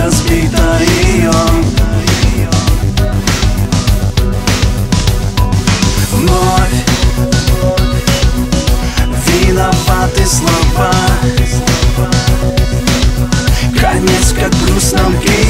сердце сбито ее Вновь виноваты слова. Конец, как грустном кино